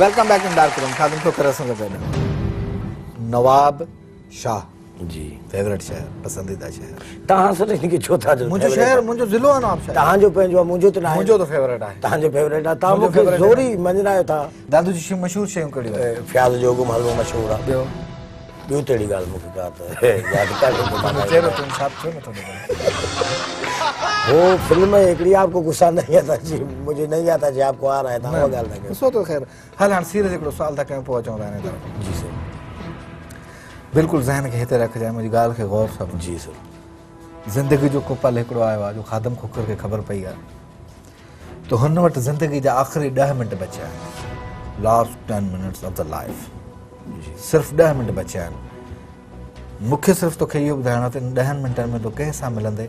welcom back in dark room khadin to karasam gabe nawab shah ji hazrat shah pasandida shehar taan so ne ki chotha jo mujo shehar mujo zila nawab shah taan jo pejo mujo to nahi mujo to favorite hai taan jo favorite hai taan jo zori mannay ta daduji she mashhoor sheu kade faal jo ghumal mashhoor a beu beu teedi gal muk baat yaad ka to chailo tan saab chhe na to वो film हिकिड़ी आपको गुस्सा नहीं आता जी मुझे नहीं आता जी आपको आ रहा है तव्हां उहा ॻाल्हि न कयो ॾिसो ख़ैर हल हाणे सीरियस हिकिड़ो सुवाल था कयूं पोइ अचूं था जी सर बिल्कुल्ह ज़हन खे हिते रखिजांइ मुंहिंजी ॻाल्हि खे गौर सां जी सर ज़िंदगी जो को पल आयो जो खादम खुकर खे ख़बर पई आहे त तो हुन वटि ज़िंदगी जा आख़िरी ॾह मिंट बचिया आहिनि last ten minutes of the life सिर्फ़ु ॾह मिंट बचिया आहिनि मूंखे सिर्फ़ु तोखे इहो ॿुधाइणो आहे त इन ॾहनि मिंटनि में तूं तो कंहिंसां मिलंदे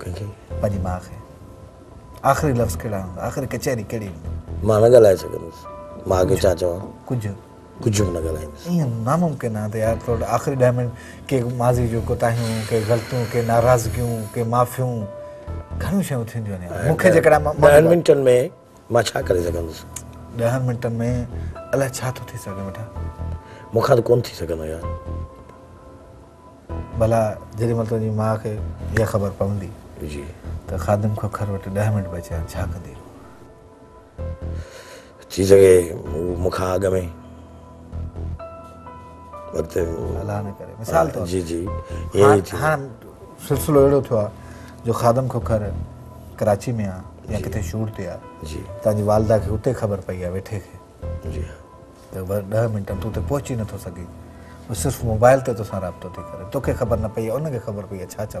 भला जेॾीमहिल तुंहिंजी माउ खे इहा ख़बर पवंदी जी त तो खादिम को खर वट ॾह मिनट बचिया छा कदी थी सघे मुखा आग में अलाह न करे मिसाल तो जी जी हाणे हाँ, सिलसिलो अहिड़ो थियो आहे जो को खर कराची में आ या किथे शूट ते आ जी ताजी वालदा के उते ख़बर पई आ बैठे के जी तो वर 10 मिनट ॾह ते पहुंची न तो नथो वो सिर्फ मोबाइल ते तो तोसां राब्तो ते करे तो के ख़बर न पई उन के ख़बर पई अच्छा छा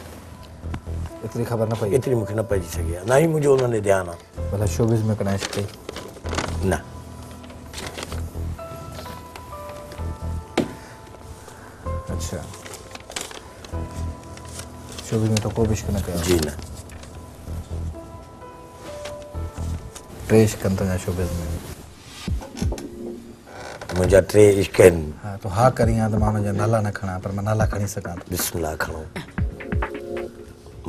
एतिरी ख़बर न पई एतिरी मूंखे न पइजी सघी आहे न ई मुंहिंजो हुन ते ध्यानु आहे भला शोबिस में कराए छॾे न मुंहिंजा टे इश्क आहिनि हा करी आहे त मां हुनजा नाला न खणा पर मां नाला खणी सघां थो बिस्मला खणो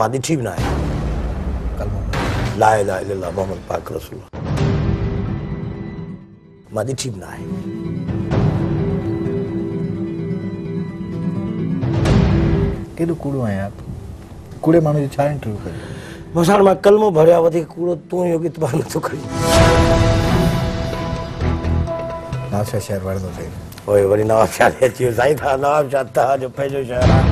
मादिठी बनाए ला मोहम्मद पाक रसूल मादिठी बनाए केॾो कूड़ो आहियां कूड़े माण्हू जो छा इंटरव्यू कयो मूंसां मां कलमो भरिया वधीक कूड़ो तूं इहो गीत बार नथो खणी नवाब शाह शहर वणंदो अथई वरी नवाब शाह अची वियो साईं नवाब शाह तव्हांजो पंहिंजो शहर आहे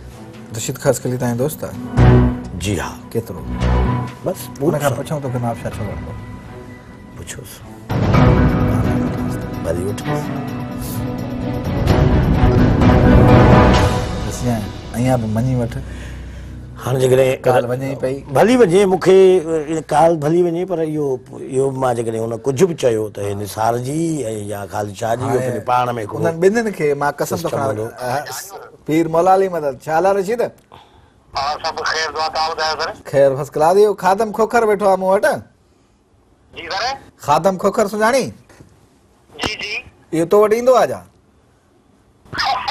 रशीद ख़ास के लिए तो दोस्त आहे जी हा केतिरो बसि हुन खां पुछूं तोखे मां छा छो वठंदो पुछोसि भली वठोसि ॾिसी अञा बि कुझु बि चयो मूं वटम खोखर सुञाणी इहो तो वटि ईंदो आहे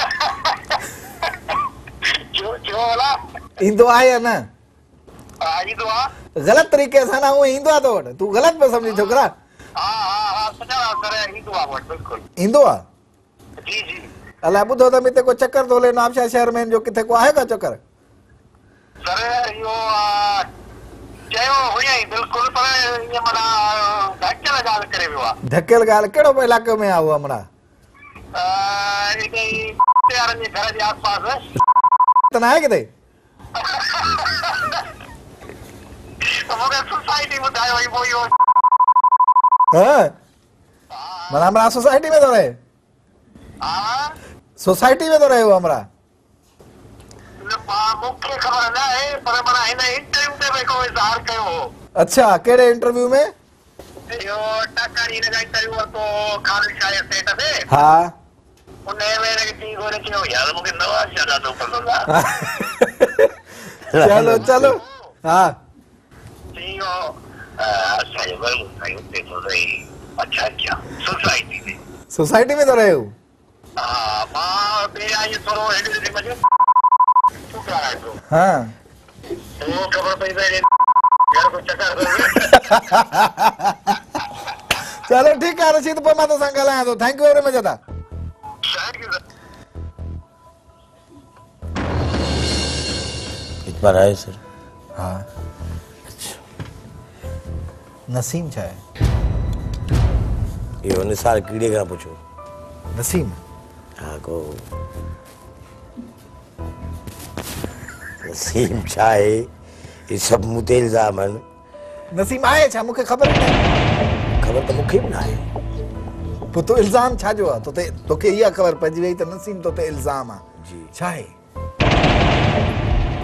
ईंदो आहे या न ग़लति तरीक़े सां न उहो ईंदो आहे तो वटि तूं ग़लति पियो सम्झी छोकिरा ईंदो आहे अलाए ॿुधो त मिते को चकर थो हले नापशा शहर में जो किथे को आहे का चकर धकियल ॻाल्हि कहिड़ो बि इलाइक़े में आहे उहा माना त न आहे किथे मना हमारा सोसाइटी में तो रहे सोसाइटी हाँ? में तो रहे हो हमारा मुख्य खबर ना है पर मना है ना इंटरव्यू में मेरे को इजहार कयो अच्छा केड़े इंटरव्यू में यो टकारी ने इंटरव्यू तो खाली शायद सेट से हां उन्हें मेरे की गोरे की हो यार मुझे नवाज ज्यादा तो पसंद है चलो चलो हाँ अच्छा सोसाइटी में तो रहे हो मतलब तो। हाँ तो चलो ठीक आहे रशीद पोइ मां तोसां ॻाल्हायां थो थैंक यू वेरी मच दादा बार आए सर हाँ अच्छा नसीम चाहे ये होने निसार कीड़े का पूछो नसीम हाँ को नसीम चाहे ये सब मुतेल जामन नसीम आए छा अच्छा, मूंखे ख़बर न आहे ख़बर त तो मूंखे बि न आहे पोइ तो, तो इल्ज़ाम छाजो आहे तो, तो के ये ख़बर पंजी वही तो नसीम तो ते इल्ज़ाम आहे जी चाहे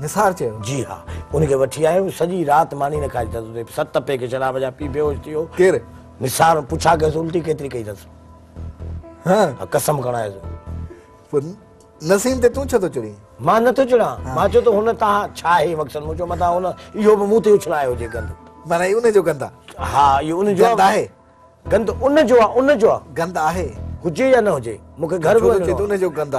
निसार चाहिए जी हाँ उनके वटी आये हुए सजी रात मानी ने कहा था तो देख सत्ता पे के चला बजा पी बेहोश थी वो केर निसार पूछा के सुल्ती कितनी कहीं था सु हाँ कसम करना है जो पर नसीम ते तू चतो चुरी मान तो चुरा मान चो तो होना ता छा ही वक्सन मुझे मत आओ ना यो मुंह तेरे चुराए हो जेगंद मराई उन्हें जो गंदा हाँ यो उन्हें जो गंदा है गंद उन्हें जो आ उन्हें जो गंदा है मुझे घर बोलो तो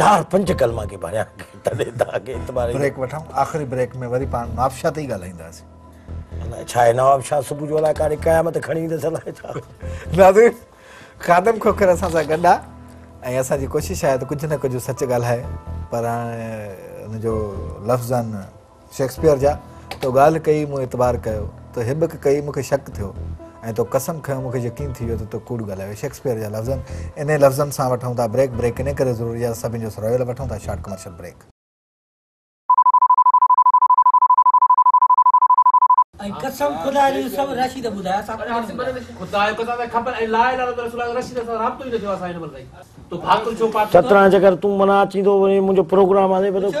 ते ई ॻाल्हाईंदासीं असां सां गॾु आहे ऐं असांजी कोशिशि आहे त कुझु न कुझु सच ॻाल्हाए पर हाणे हुनजो लफ़्ज़ आहे शेक्सपियर जा तूं ॻाल्हि कई मूं इतबार कयो तो हिबक कई मूंखे शक थियो ऐं तो कसम खयो मूंखे यकीन थी वियो त तो कूड़ ॻाल्हायो शेक्सपियर जा लफ़्ज़नि इन लफ़्ज़नि सां वठूं था ब्रेक ब्रेक इन करे ज़रूरी आहे सभिनि जो सरोयल वठूं था शॉट कमर्शल ब्रेक मुंहिंजो प्रोग्राम आहे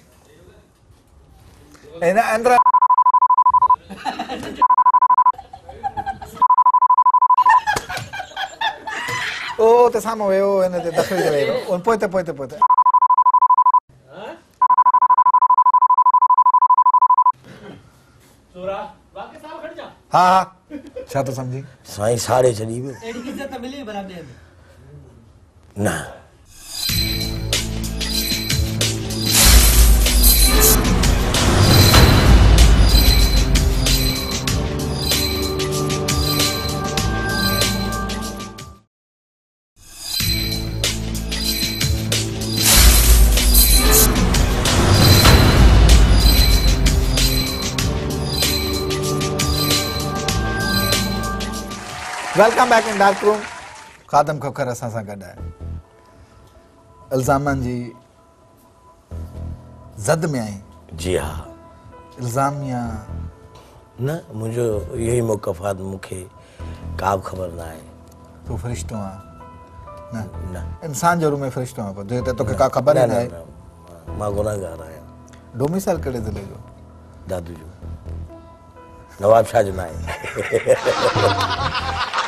वियो दख़ल करे वियो हा हा छा थो सम्झी साईं साड़े छॾी ना welcome back in dark room Khadim Khokhar असा सा गड है इल्जामन जी ज़द में आई जी हां इल्ज़ाम या न मुझे यही ई मौक़फ़ात मूंखे का ख़बर ना है तो फ़रिश्तो आ न न इंसान जो रूम में फ़रिश्तो आहे जो तो तोखे का ख़बर है न आहे मां गुनाहगार है डोमिसाइल कड़े ज़िले जो दादू जो नवाब शाह जो ना है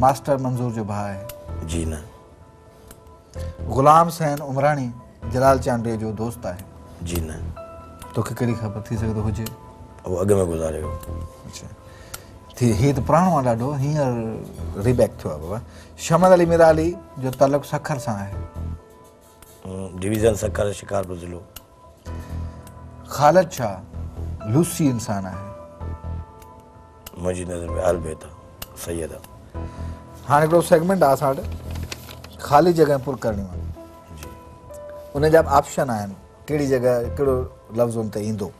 मास्टर मंजूर जो भाई जी न गुलाम सैन उमरानी जलाल चांडे जो दोस्त है जी न तो के करी खबर थी सके तो होजे अब आगे में गुजारे हो अच्छा थी हित प्राण वाला दो हियर रिबैक थो अब शमद अली मीरा अली जो तलक सखर सा है डिवीजन सखर शिकार बुझलो खालिद शाह लूसी इंसान है मुझे नजर में अल बेटा हाणे हिकिड़ो सेगमेंट आहे असां वटि ख़ाली जॻह करणियूं हुन जा बि ऑप्शन आहिनि कहिड़ी जॻह कहिड़ो लफ़्ज़ ईंदो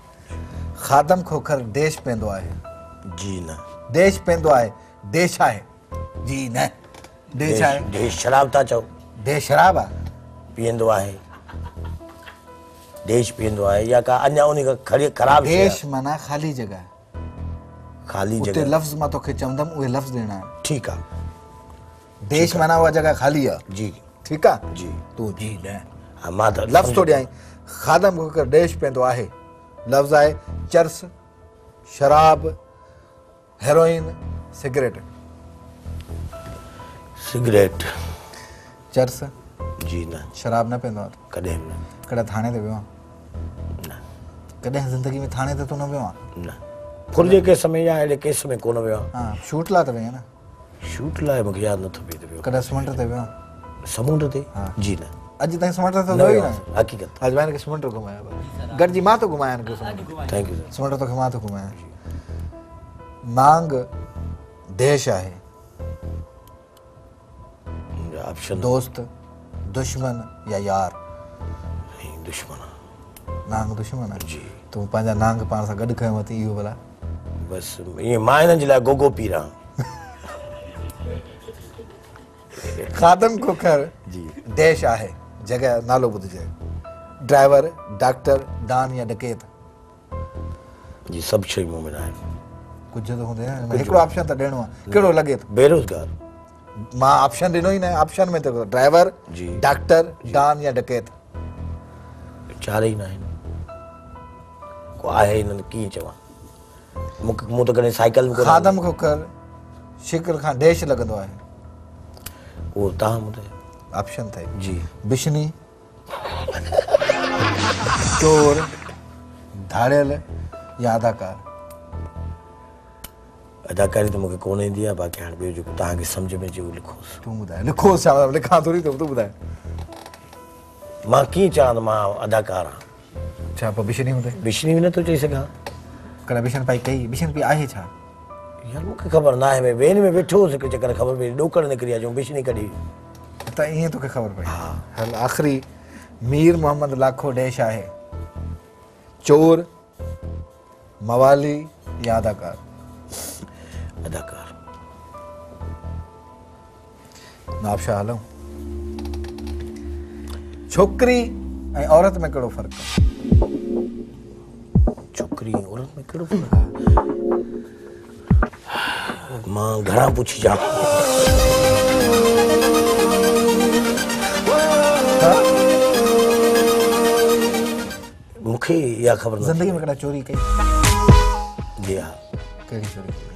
आहे खाली जगह उते लफ्ज मा तो के चंदम ओ लफ्ज लेना है ठीक है देश मना हुआ जगह खाली है जी ठीक है जी तू जी ले हां मा तो लफ्ज तो दई खादम को कर देश पे तो आ है लफ्ज आए चरस शराब हेरोइन सिगरेट सिगरेट चरस जी ना शराब ना पेंदो कदे कदे थाने ते वे ना कदे जिंदगी में थाने ते तो खुर जे केस में या एले केस में कोन वयो हां शूट ला त वे ना शूट ला मके याद न थो बीदो कद समंदर ते वयो समंदर ते हां जी ना आज तई समंदर ते वयो ना हकीकत आज वाने के समंदर घुमाया गर जी मा तो घुमाया ने थैंक यू समंदर तो के मा तो घुमाया मांग देश आ ऑप्शन दोस्त दुश्मन या यार दुश्मन नांग दुश्मन जी तो पांजा नांग पा सा गड खे मती यो बसि मां हिन चवां मूंखे मूं त कॾहिं साइकिल बि खादम को कर शिकर खां डैश लॻंदो आहे उहो तव्हां मूंखे ऑप्शन थे जी बिशनी चोर धाड़ेल या अदाकार अदाकारी त मूंखे कोन ईंदी आहे बाक़ी हाणे ॿियो जेको तव्हांखे सम्झ में जो लिखो तू तूं ॿुधाए लिखोसि लिखां थोरी थो तूं ॿुधाए मां कीअं चवां मां अदाकार आहियां छा पोइ बिशनी हूंदे बिशनी बि नथो चई सघां कल बिशन पाई कई बिशन पी आहे छा यार मुके ख़बर ना है मैं वेन में बैठो से के चक्कर ख़बर मेरी डोकर ॾोकड़ निकिरी आहे बिशनी कड़ी त तो के ख़बर पई हाँ। हल आखरी मीर मोहम्मद लाखो डैश आहे चोर मवाली यादाकार अदाकार अदाकार नाबशाह हलूं छोकिरी औरत में कड़ो फर्क है छोकिरी औरत में कहिड़ो फ़र्क़ु मां घणा पुछी जाम मूंखे इहा ख़बर ज़िंदगी में कॾहिं चोरी कई जी हा कहिड़ी चोरी कई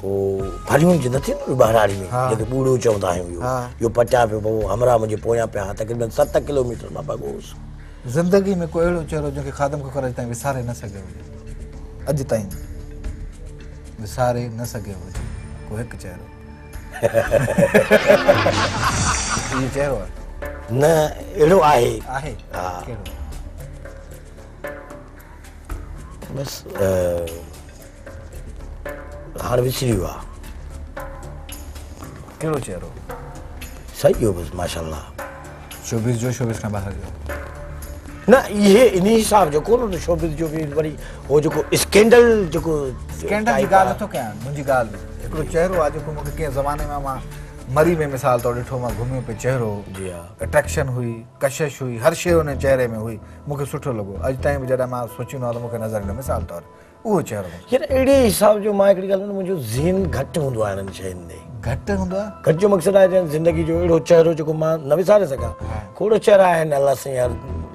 पोइ भाॼियूं न थींदियूं बहराड़ी में हाँ। जेके ॿूड़ो चवंदा आहियूं इहो हाँ। पचा पियो पोइ हमरा मुंहिंजे पोयां पिया तक़रीबन सत किलोमीटर मां भॻोसि ज़िंदगी में कोई अड़ो चहिरो जो खादम खोखर अज तसारे न सघियो हुजे अॼु ताईं न को न आहे आहे विसरी सही हो बस माशाल्लाह शोबिस जो शोबिस का बाहर गया न इहे इन हिसाब जो कोन शोभे जो बि वरी उहो जेको स्कैंडल जेको स्कैंडल जी ॻाल्हि नथो कयां मुंहिंजी ॻाल्हि हिकिड़ो चहिरो आहे जेको मूंखे कंहिं ज़माने मां मरी में मिसाल तौरु ॾिठो मां घुमियो पियो चहिरो आहे अट्रेक्शन हुई कशिश हुई हर शइ हुन चहिरे में हुई मूंखे सुठो लॻो अॼु ताईं बि जॾहिं मां सोचींदो आहियां त मूंखे नज़र ईंदो मिसाल तौरु उहो चहिरो अहिड़े हिसाब जो मां हिकिड़ी ॻाल्हि मुंहिंजो ज़ीन घटि हूंदो आहे हिननि शयुनि ते घटि हूंदो आहे घटि जो मक़सदु आहे ज़िंदगी जो अहिड़ो चहिरो जेको मां न विसारे सघां थोरो चहिरा आहिनि अलाह अलाए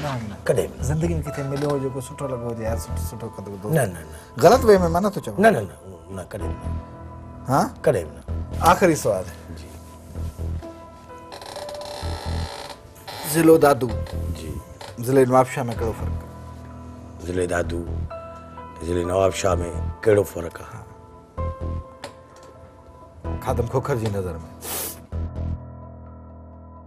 ज़िंदगी में किथे मिलियो हुयो जेको सुठो लगो हुजे यार सुठो सुठो कदो दो न न गलत वे में मना तो चो न न न न कॾहिं बि न हा कॾहिं बि न आख़िरी सुवाल जी ज़िलो दादू जी ज़िले नवाबशाह में कहिड़ो फर्क ज़िले दादू ज़िले नवाबशाह में केड़ो फर्क है खादम खोखर जी नज़र में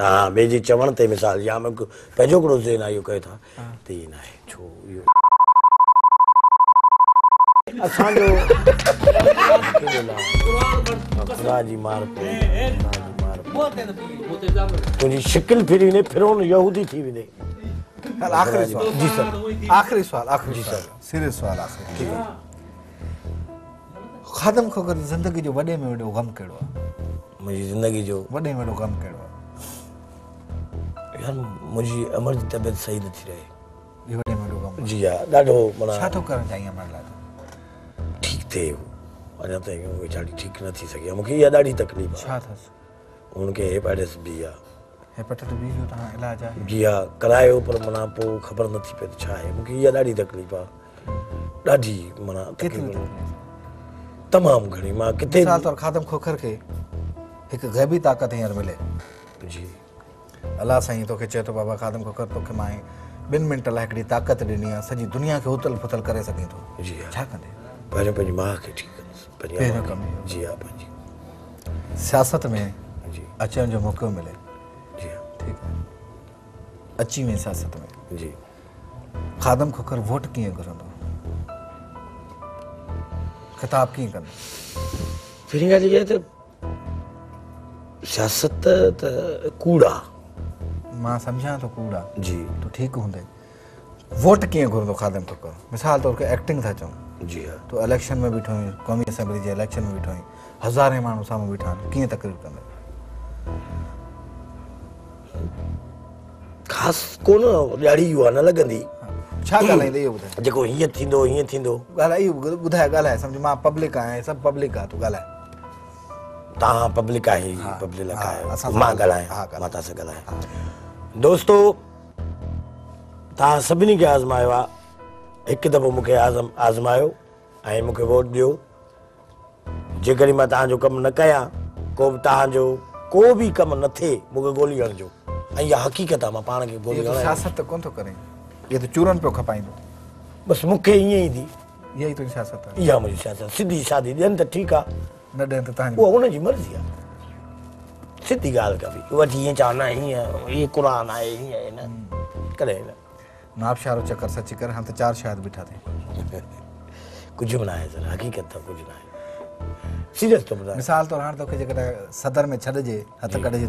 त ॿिए जे चवण ते मिसाल या पंहिंजो हिकिड़ो ख़तमु खोकिंदी जो मुंहिंजी ज़िंदगी जो वॾे में वॾो कहिड़ो आहे यार मुझे अमर की तबियत सही न थी रहे विवड़े में डूबा जी हां डाडो माना छा तो कर जाई अमर ला ठीक थे अजा त वे जाड़ी ठीक न थी सके मुखे या डाड़ी तकलीफ छा था उनके हेपेटाइटिस बी या हेपेटाइटिस बी जो ता इलाज है जी हां करायो पर माना पो खबर न थी पे छा है मुखे या डाड़ी तकलीफ आ डाडी माना तमाम घणी मां किथे साल तो खोखर के एक ताकत है यार मिले जी अला साईं तोखे चए थो बाबा खादम कोकर तोखे मां ॿिनि मिंट लाइ हिकिड़ी ताक़त ॾिनी आहे सॼी दुनिया खे उथल फुथल करे सघे थो जी छा कंदे पहिरियों पंहिंजी माउ खे ठीकु कंदुसि पहिरियों कमु जी हा पंहिंजी सियासत में जी अचण जो मौक़ो मिले जी हा ठीकु आहे अची वई सियासत में जी खादम खोखर वोट कीअं घुरंदो ख़िताब कीअं कंदो पहिरीं ॻाल्हि इहा त सियासत त कूड़ आहे मां सम्झां थो कूड़ आहे जी तो ठीकु हूंदे वोट कीअं घुरंदो खादम तोखे मिसाल तौर खे एक्टिंग था चऊं जी हा तूं इलेक्शन में बीठो हुई क़ौमी असेंबली जे इलेक्शन में बीठो हुई हज़ारे माण्हू साम्हूं बीठा आहिनि कीअं तकलीफ़ कंदे ख़ासि कोन ॾियारी इहो आहे न लॻंदी छा ॻाल्हाईंदे इहो ॿुधाए जेको हीअं थींदो हीअं थींदो ॻाल्हाए इहो ॿुधाए ॻाल्हाए सम्झ मां पब्लिक आहियां सभु पब्लिक आहे तूं ॻाल्हाए तव्हां पब्लिक आहे मां ॻाल्हायां मां तव्हां सां ॻाल्हायां दोस्तो तव्हां सभिनी खे आज़मायो आहे हिकु दफ़ो मूंखे आज़म आज़मायो ऐं मूंखे वोट ॾियो जेकॾहिं मां तव्हांजो कमु न कयां को बि कमु न थिए मूंखे ॻोल्हिण जो ऐं इहा हक़ीक़त आहे मां सिधी शादी आहे سيت دي گال كافي وڏي چا نه هي قرآن آي هي نه ڪله نه ناب شارو چڪر سچي ڪر هنت چار شايد بٺا ٿي ڪجهه نه آهي سچي ڪا شيء نه آهي سيريوس تو مثال تو راندو ڪي صدر ۾ ڇڏجي هٿ کڙجي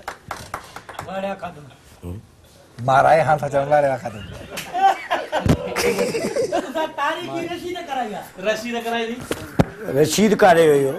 માળ્યા ખાધું મારાએ હાથ હજાર માર્યા ખાધું રસીદ કરાવી રસીદ કાઢ્યો